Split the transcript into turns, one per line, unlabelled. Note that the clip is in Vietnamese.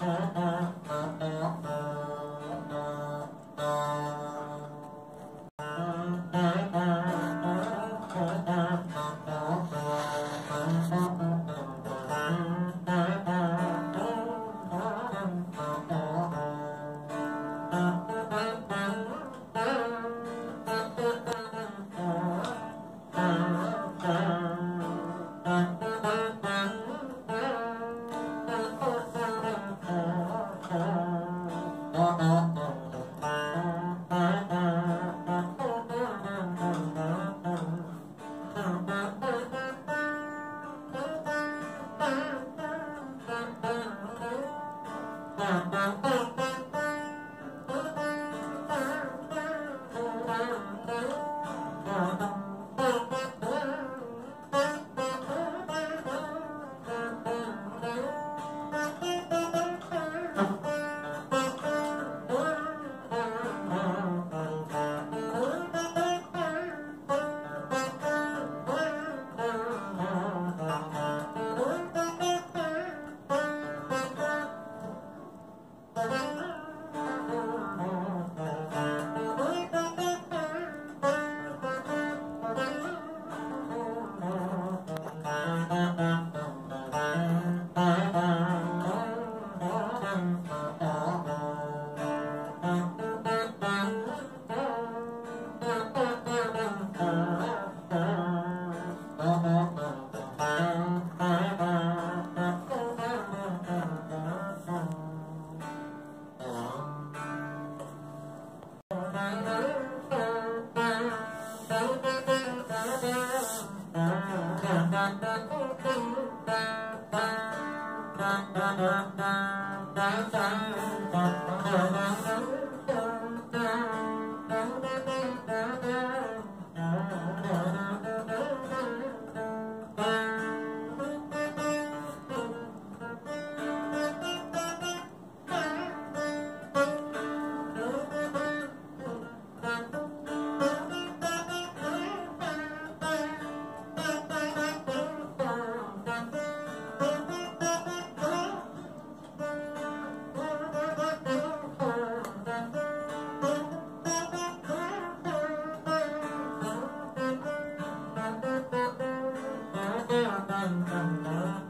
uh, uh. Thank you. 啊啊啊！